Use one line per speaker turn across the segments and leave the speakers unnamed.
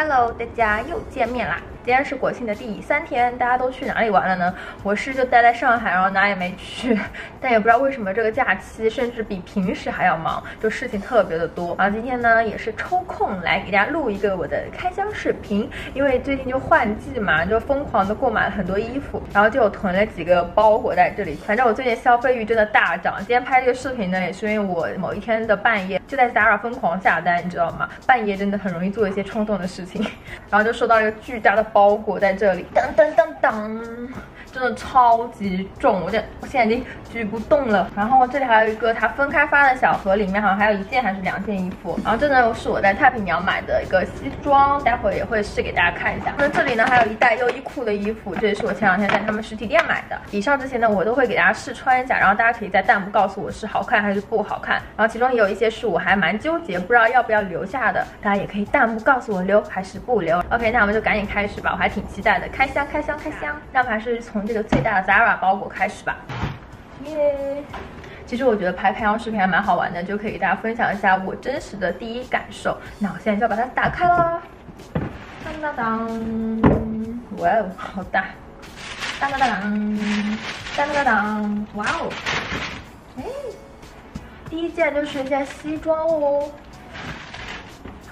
Hello，大家又见面啦！今天是国庆的第三天，大家都去哪里玩了呢？我是就待在上海，然后哪也没去，但也不知道为什么这个假期甚至比平时还要忙，就事情特别的多。然后今天呢，也是抽空来给大家录一个我的开箱视频，因为最近就换季嘛，就疯狂的购买了很多衣服，然后就囤了几个包裹在这里。反正我最近消费欲真的大涨。今天拍这个视频呢，也是因为我某一天的半夜就在 Zara 疯狂下单，你知道吗？半夜真的很容易做一些冲动的事情，然后就收到一个巨大的包。裹在这里，当当当当，真的超级重，我这我现在已经举不动了。然后这里还有一个它分开发的小盒，里面好像还有一件还是两件衣服。然后这呢是我在太平洋买的一个西装，待会也会试给大家看一下。那这里呢还有一袋优衣库的衣服，这也是我前两天在他们实体店买的。以上这些呢我都会给大家试穿一下，然后大家可以在弹幕告诉我是好看还是不好看。然后其中也有一些是我还蛮纠结，不知道要不要留下的，大家也可以弹幕告诉我留还是不留。OK，那我们就赶紧开始吧。我还挺期待的，开箱开箱开箱。那我们还是从这个最大的 Zara 包裹开始吧。耶！其实我觉得拍开箱视频还蛮好玩的，就可以给大家分享一下我真实的第一感受。那我现在就要把它打开啦。当当当！哇哦，好大！当当当当！当当当！哇哦！哎，第一件就是一件西装哦。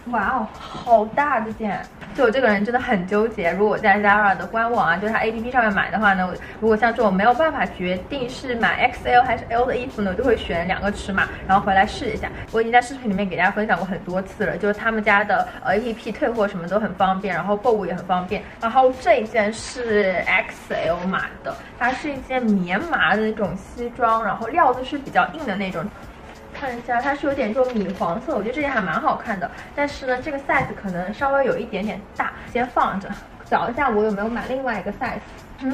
哇哦，好大这件！就我这个人真的很纠结，如果我在 Zara 的官网啊，就是它 APP 上面买的话呢，如果像这种没有办法决定是买 XL 还是 L 的衣服呢，我就会选两个尺码，然后回来试一下。我已经在视频里面给大家分享过很多次了，就是他们家的呃 APP 退货什么都很方便，然后购物也很方便。然后这一件是 XL 码的，它是一件棉麻的那种西装，然后料子是比较硬的那种。看一下，它是有点这种米黄色，我觉得这件还蛮好看的。但是呢，这个 size 可能稍微有一点点大，先放着，找一下我有没有买另外一个 size。嗯？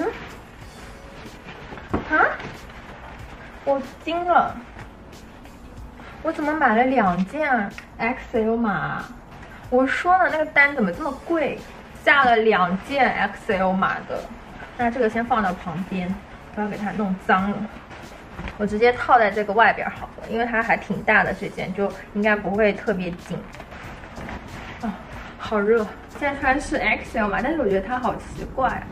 啊？我惊了，我怎么买了两件 XL 码？我说呢，那个单怎么这么贵？下了两件 XL 码的，那这个先放到旁边，不要给它弄脏了。我直接套在这个外边好了，因为它还挺大的，这件就应该不会特别紧。啊，好热！现在穿是 XL 嘛，但是我觉得它好奇怪，啊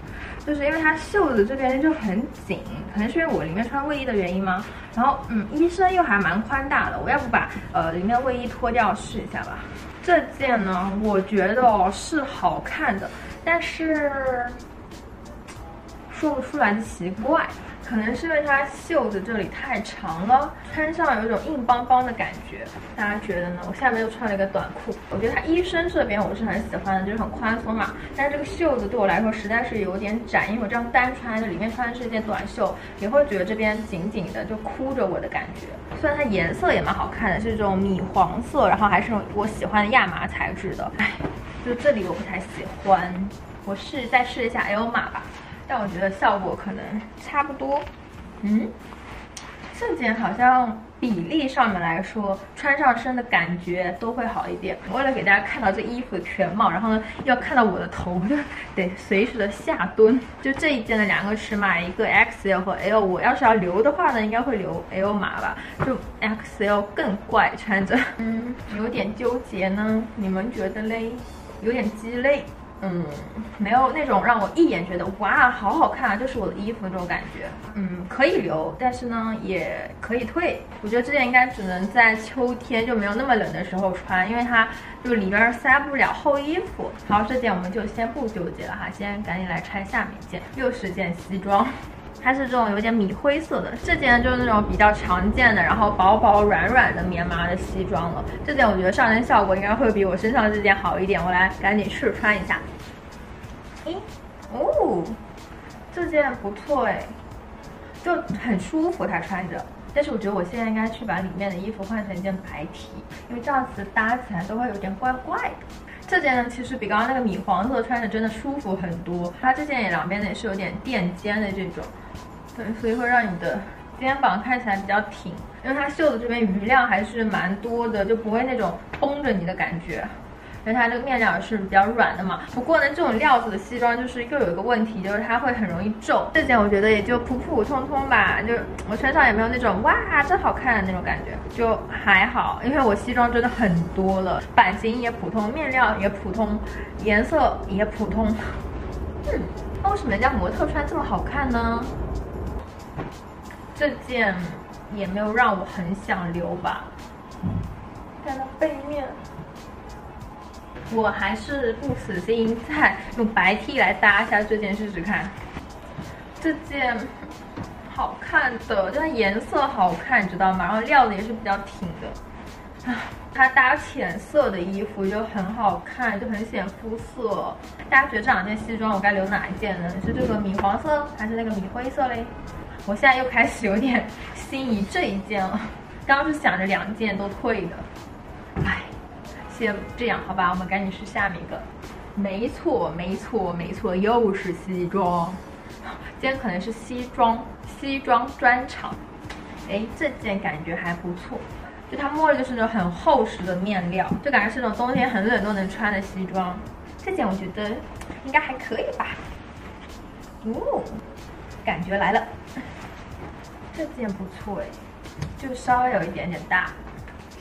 就是因为它袖子这边就很紧，可能是因为我里面穿卫衣的原因吗？然后，嗯，衣身又还蛮宽大的，我要不把呃里面卫衣脱掉试一下吧。这件呢，我觉得哦是好看的，但是说不出来的奇怪。可能是因为它袖子这里太长了，穿上有一种硬邦邦的感觉。大家觉得呢？我下面又穿了一个短裤，我觉得它衣身这边我是很喜欢的，就是很宽松嘛。但是这个袖子对我来说实在是有点窄，因为我这样单穿就，里面穿的是一件短袖，也会觉得这边紧紧的就箍着我的感觉。虽然它颜色也蛮好看的，是这种米黄色，然后还是我喜欢的亚麻材质的。唉，就这里我不太喜欢，我试再试一下 L 码吧。但我觉得效果可能差不多。嗯，这件好像比例上面来说，穿上身的感觉都会好一点。为了给大家看到这衣服的全貌，然后呢，要看到我的头，就得随时的下蹲。就这一件的两个尺码，一个 XL 和 L，我要是要留的话呢，应该会留 L 码吧。就 XL 更怪，穿着，嗯，有点纠结呢。你们觉得嘞？有点鸡肋。嗯，没有那种让我一眼觉得哇，好好看啊，就是我的衣服的这种感觉。嗯，可以留，但是呢，也可以退。我觉得这件应该只能在秋天就没有那么冷的时候穿，因为它就里边塞不了厚衣服。好，这件我们就先不纠结了哈，先赶紧来拆下面一件，又是件西装。它是这种有点米灰色的，这件就是那种比较常见的，然后薄薄软软的棉麻的西装了。这件我觉得上身效果应该会比我身上这件好一点，我来赶紧试穿一下。咦，哦，这件不错哎，就很舒服，它穿着。但是我觉得我现在应该去把里面的衣服换成一件白 T，因为这样子搭起来都会有点怪怪的。这件呢，其实比刚刚那个米黄色穿着真的舒服很多。它这件也两边呢也是有点垫肩的这种。对，所以会让你的肩膀看起来比较挺，因为它袖子这边余量还是蛮多的，就不会那种绷着你的感觉。因为它这个面料是比较软的嘛。不过呢，这种料子的西装就是又有一个问题，就是它会很容易皱。这件我觉得也就普普通通吧，就我穿上也没有那种哇真好看的那种感觉，就还好。因为我西装真的很多了，版型也普通，面料也普通，颜色也普通。嗯，那为什么人家模特穿这么好看呢？这件也没有让我很想留吧。看它背面，我还是不死心，再用白 T 来搭一下这件试试看。这件好看的，就它颜色好看，你知道吗？然后料子也是比较挺的。啊，它搭浅色的衣服就很好看，就很显肤色。大家觉得这两件西装我该留哪一件呢？是这个米黄色还是那个米灰色嘞？我现在又开始有点心仪这一件了。刚刚是想着两件都退的。哎，先这样好吧，我们赶紧试下面一个。没错，没错，没错，又是西装。今天可能是西装西装专场。哎，这件感觉还不错，就它摸着就是那种很厚实的面料，就感觉是那种冬天很冷都能穿的西装。这件我觉得应该还可以吧。哦，感觉来了。这件不错哎，就稍微有一点点大，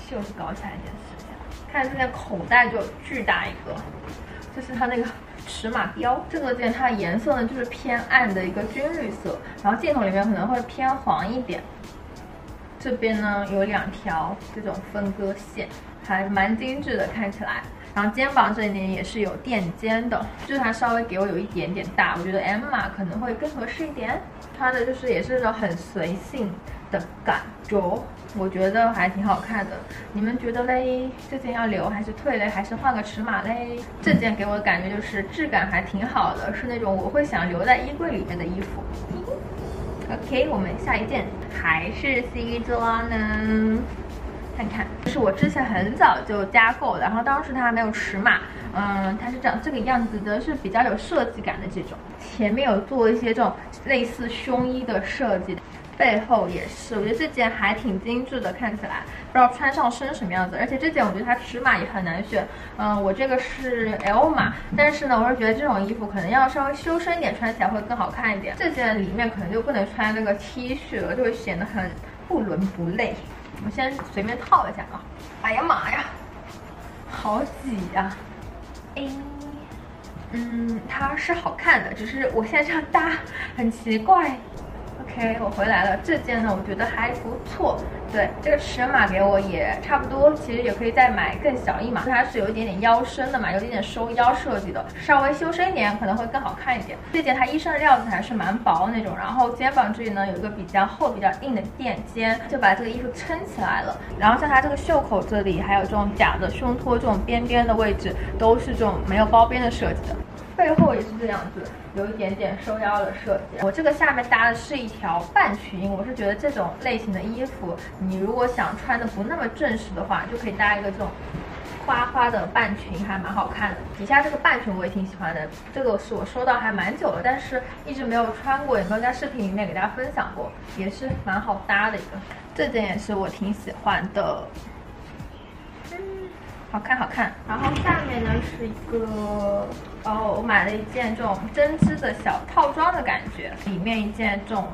袖子搞起来一点。看这件口袋就巨大一个，这是它那个尺码标。这个件它的颜色呢就是偏暗的一个军绿色，然后镜头里面可能会偏黄一点。这边呢有两条这种分割线，还蛮精致的看起来。然后肩膀这里面也是有垫肩的，就是它稍微给我有一点点大，我觉得 M 码可能会更合适一点。穿的就是也是那种很随性的感觉。我觉得还挺好看的，你们觉得嘞？这件要留还是退嘞？还是换个尺码嘞？这件给我的感觉就是质感还挺好的，是那种我会想留在衣柜里面的衣服。OK，我们下一件还是西装呢，看看，这是我之前很早就加购的，然后当时它还没有尺码，嗯，它是长这个样子的，是比较有设计感的这种，前面有做一些这种类似胸衣的设计。背后也是，我觉得这件还挺精致的，看起来不知道穿上身什么样子。而且这件我觉得它尺码也很难选，嗯，我这个是 L 码，但是呢，我是觉得这种衣服可能要稍微修身一点，穿起来会更好看一点。这件里面可能就不能穿那个 T 恤了，就会显得很不伦不类。我先随便套一下啊，哎呀妈呀，好挤呀！哎，嗯，它是好看的，只是我现在这样搭很奇怪。OK，我回来了。这件呢，我觉得还不错。对，这个尺码给我也差不多。其实也可以再买更小一码，它是有一点点腰身的嘛，有一点点收腰设计的，稍微修身一点可能会更好看一点。这件它衣身的料子还是蛮薄那种，然后肩膀这里呢有一个比较厚、比较硬的垫肩，就把这个衣服撑起来了。然后像它这个袖口这里，还有这种假的胸托这种边边的位置，都是这种没有包边的设计的。背后也是这样子，有一点点收腰的设计。我这个下面搭的是一条半裙，我是觉得这种类型的衣服，你如果想穿的不那么正式的话，就可以搭一个这种花花的半裙，还蛮好看的。底下这个半裙我也挺喜欢的，这个是我收到还蛮久了，但是一直没有穿过，也没有在视频里面给大家分享过，也是蛮好搭的一个。这件也是我挺喜欢的。好看，好看。然后下面呢是一个，哦，我买了一件这种针织的小套装的感觉，里面一件这种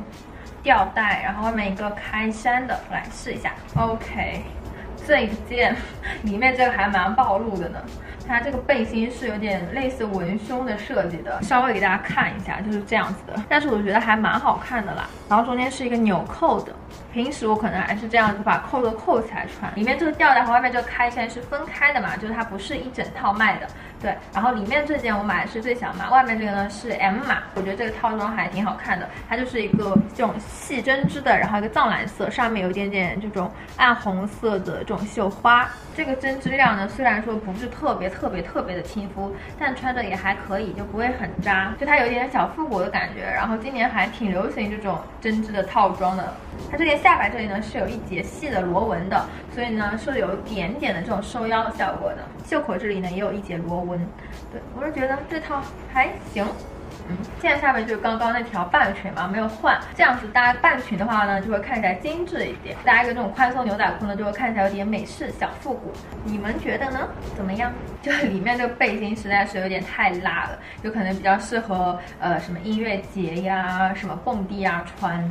吊带，然后外面一个开衫的，来试一下。OK，这一件里面这个还蛮暴露的呢。它这个背心是有点类似文胸的设计的，稍微给大家看一下，就是这样子的。但是我觉得还蛮好看的啦。然后中间是一个纽扣的，平时我可能还是这样子把扣子扣起来穿。里面这个吊带和外面这个开衫是分开的嘛，就是它不是一整套卖的。对，然后里面这件我买的是最小码，外面这个呢是 M 码。我觉得这个套装还挺好看的，它就是一个这种细针织的，然后一个藏蓝色，上面有一点点这种暗红色的这种绣花。这个针织料呢，虽然说不是特别特别特别的亲肤，但穿着也还可以，就不会很扎，就它有一点小复古的感觉。然后今年还挺流行这种针织的套装的。它这件下摆这里呢是有一节细的螺纹的，所以呢是有一点点的这种收腰的效果的。袖口这里呢也有一节螺纹，对我是觉得这套还行。嗯，现在下面就是刚刚那条半裙嘛，没有换。这样子搭半裙的话呢，就会看起来精致一点。搭一个这种宽松牛仔裤呢，就会看起来有点美式小复古。你们觉得呢？怎么样？就里面这个背心实在是有点太辣了，有可能比较适合呃什么音乐节呀、什么蹦迪啊穿。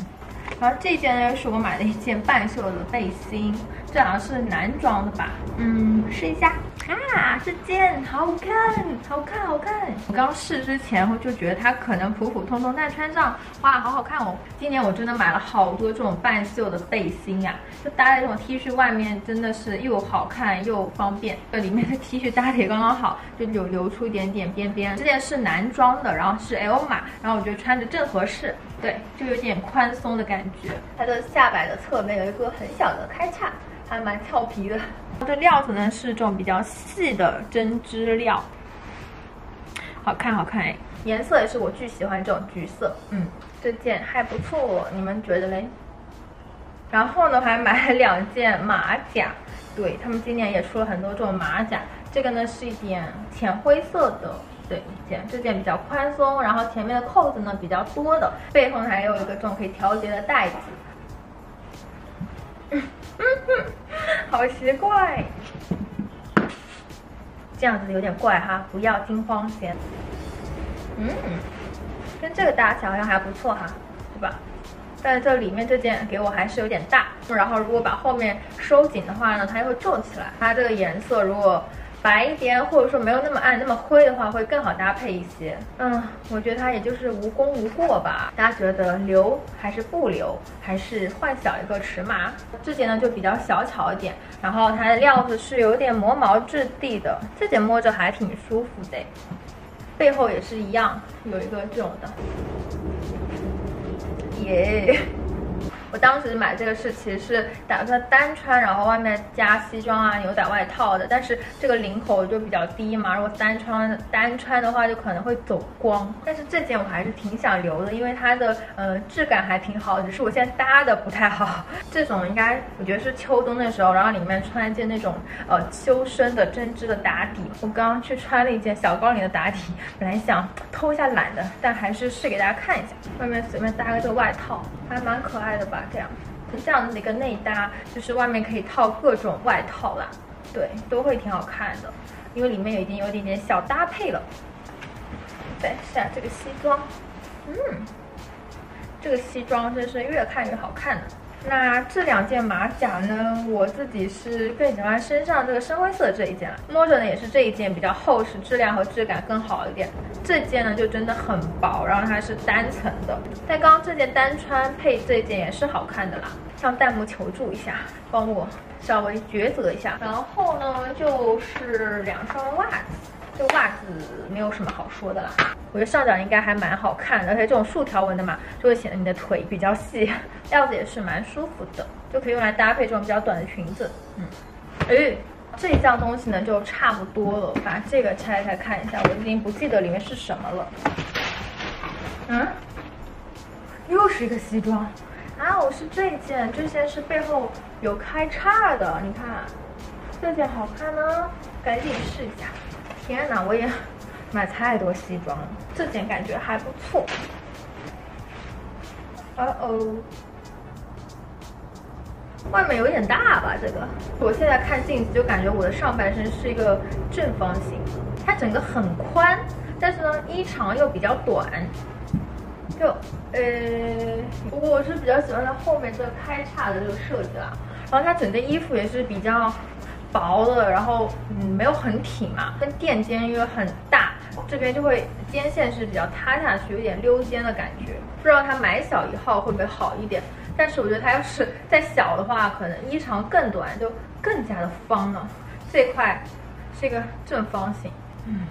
然后这件呢是我买的一件半袖的背心，这好像是男装的吧？嗯，试一下。啊，这件好看，好看，好看！我刚试之前我就觉得它可能普普通通，但穿上哇，好好看哦！今年我真的买了好多这种半袖的背心呀，就搭在这种 T 恤外面，真的是又好看又方便。这里面的 T 恤搭的也刚刚好，就有留出一点点边边。这件是男装的，然后是 L 码，然后我觉得穿着正合适，对，就有点宽松的感觉。它的下摆的侧面有一个很小的开叉，还蛮俏皮的。这料子呢是这种比较细的针织料，好看好看哎，颜色也是我巨喜欢这种橘色，嗯，这件还不错，你们觉得嘞？然后呢还买了两件马甲，对他们今年也出了很多这种马甲，这个呢是一点浅灰色的，对一件，这件比较宽松，然后前面的扣子呢比较多的，背后还有一个这种可以调节的带子。嗯哼，好奇怪，这样子有点怪哈，不要惊慌先。嗯，跟这个搭起来好像还不错哈，对吧？但是这里面这件给我还是有点大，然后如果把后面收紧的话呢，它又会皱起来。它这个颜色如果。白一点，或者说没有那么暗、那么灰的话，会更好搭配一些。嗯，我觉得它也就是无功无过吧。大家觉得留还是不留，还是换小一个尺码？这件呢就比较小巧一点，然后它的料子是有点磨毛质地的，这件摸着还挺舒服的。背后也是一样，有一个这种的，耶。我当时买这个是其实是打算单穿，然后外面加西装啊、牛仔外套的。但是这个领口就比较低嘛，如果单穿单穿的话就可能会走光。但是这件我还是挺想留的，因为它的呃质感还挺好，只是我现在搭的不太好。这种应该我觉得是秋冬的时候，然后里面穿一件那种呃修身的针织的打底。我刚刚去穿了一件小高领的打底，本来想偷一下懒的，但还是试给大家看一下。外面随便搭个这个外套，还蛮可爱的吧。这样，这样子的一个内搭，就是外面可以套各种外套啦，对，都会挺好看的，因为里面已经有一点点小搭配了。再试下这个西装，嗯，这个西装真是越看越好看的。那这两件马甲呢？我自己是更喜欢身上这个深灰色这一件了，摸着呢也是这一件比较厚实，质量和质感更好一点。这件呢就真的很薄，然后它是单层的。但刚刚这件单穿配这件也是好看的啦。向弹幕求助一下，帮我稍微抉择一下。然后呢就是两双袜子。这袜子没有什么好说的啦，我觉得上脚应该还蛮好看的，而且这种竖条纹的嘛，就会显得你的腿比较细，料子也是蛮舒服的，就可以用来搭配这种比较短的裙子。嗯，哎，这一项东西呢就差不多了，把这个拆开看一下，我已经不记得里面是什么了。嗯，又是一个西装啊！我是这件，这件是背后有开叉的，你看，这件好看呢，赶紧试一下。天哪，我也买太多西装了，这件感觉还不错。哦哦，外面有点大吧？这个，我现在看镜子就感觉我的上半身是一个正方形，它整个很宽，但是呢衣长又比较短，就呃，我是比较喜欢它后面这个开叉的这个设计啦。然后它整件衣服也是比较。薄的，然后嗯没有很挺嘛，跟垫肩因为很大，这边就会肩线是比较塌下去，有点溜肩的感觉。不知道它买小一号会不会好一点？但是我觉得它要是再小的话，可能衣长更短，就更加的方了。这块是一个正方形，嗯，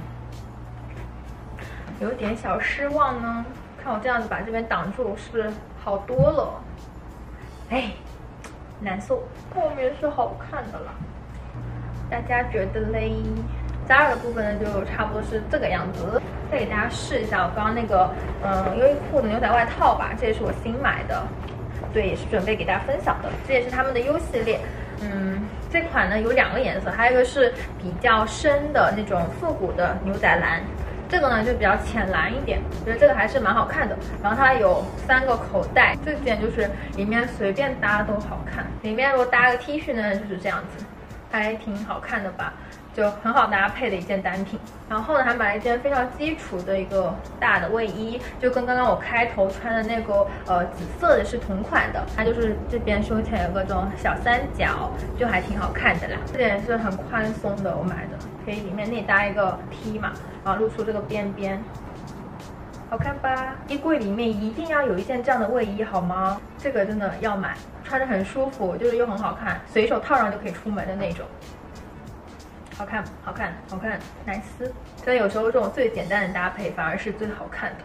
有点小失望呢。看我这样子把这边挡住，是不是好多了？哎，难受。后面是好看的了。大家觉得嘞？Zara 的部分呢，就差不多是这个样子。再给大家试一下我刚刚那个，嗯，优衣库的牛仔外套吧，这也是我新买的，对，也是准备给大家分享的。这也是他们的 U 系列，嗯，这款呢有两个颜色，还有一个是比较深的那种复古的牛仔蓝，这个呢就比较浅蓝一点，我觉得这个还是蛮好看的。然后它有三个口袋，这件就是里面随便搭都好看。里面如果搭个 T 恤呢，就是这样子，还挺好看的吧。就很好搭配的一件单品，然后呢还买了一件非常基础的一个大的卫衣，就跟刚刚我开头穿的那个呃紫色的是同款的，它就是这边胸前有个这种小三角，就还挺好看的啦。这件是很宽松的，我买的，可以里面内搭一个 T 嘛，然后露出这个边边，好看吧？衣柜里面一定要有一件这样的卫衣，好吗？这个真的要买，穿着很舒服，就是又很好看，随手套上就可以出门的那种。好看，好看，好看，nice。所以有时候这种最简单的搭配反而是最好看的。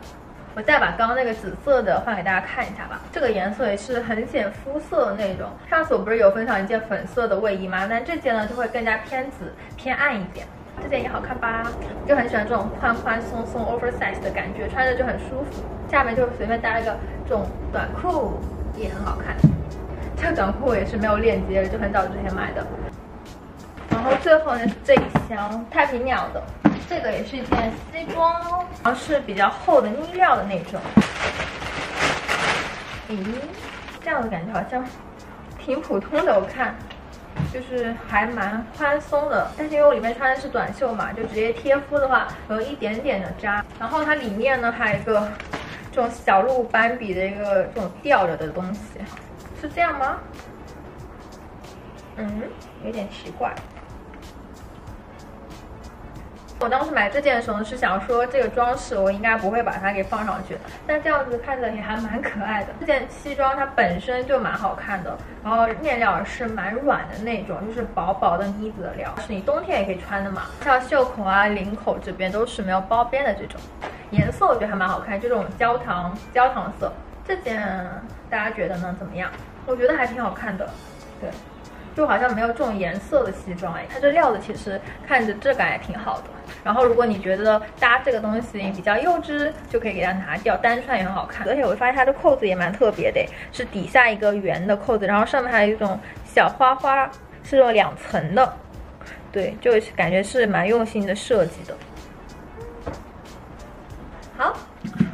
我再把刚刚那个紫色的换给大家看一下吧。这个颜色也是很显肤色的那种。上次我不是有分享一件粉色的卫衣吗？但这件呢就会更加偏紫，偏暗一点。这件也好看吧？就很喜欢这种宽宽松松 oversize 的感觉，穿着就很舒服。下面就随便搭一个这种短裤，也很好看。这个短裤也是没有链接，就很早之前买的。然后最后呢是这一箱太平鸟的，这个也是一件西装，然后是比较厚的呢料的那种。咦，这样的感觉好像挺普通的，我看就是还蛮宽松的，但是因为我里面穿的是短袖嘛，就直接贴肤的话有一点点的扎。然后它里面呢还有一个这种小鹿斑比的一个这种吊着的东西，是这样吗？嗯，有点奇怪。我当时买这件的时候是想说这个装饰我应该不会把它给放上去，但这样子看着也还蛮可爱的。这件西装它本身就蛮好看的，然后面料是蛮软的那种，就是薄薄的呢子的料，是你冬天也可以穿的嘛。像袖口啊、领口这边都是没有包边的这种，颜色我觉得还蛮好看，就这种焦糖焦糖色。这件大家觉得呢？怎么样？我觉得还挺好看的，对。就好像没有这种颜色的西装哎，它这料子其实看着质感也挺好的。然后如果你觉得搭这个东西比较幼稚，就可以给它拿掉，单穿也很好看。而且我发现它的扣子也蛮特别的，是底下一个圆的扣子，然后上面还有一种小花花，是这种两层的。对，就是感觉是蛮用心的设计的。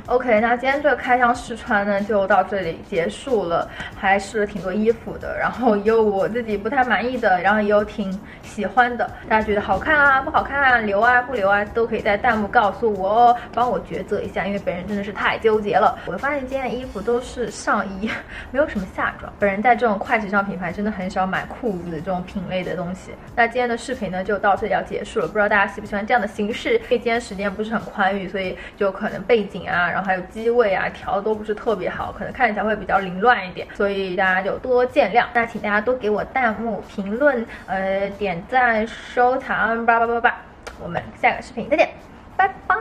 OK，那今天这个开箱试穿呢就到这里结束了，还试了挺多衣服的，然后也有我自己不太满意的，然后也有挺喜欢的，大家觉得好看啊不好看啊留啊不留啊都可以在弹幕告诉我哦，帮我抉择一下，因为本人真的是太纠结了。我发现今天衣服都是上衣，没有什么下装。本人在这种快时尚品牌真的很少买裤子这种品类的东西。那今天的视频呢就到这里要结束了，不知道大家喜不喜欢这样的形式？因为今天时间不是很宽裕，所以就可能背景啊。然后还有机位啊，调的都不是特别好，可能看起来会比较凌乱一点，所以大家就多见谅。那请大家多给我弹幕、评论、呃点赞、收藏，叭叭叭叭。我们下个视频再见，拜拜。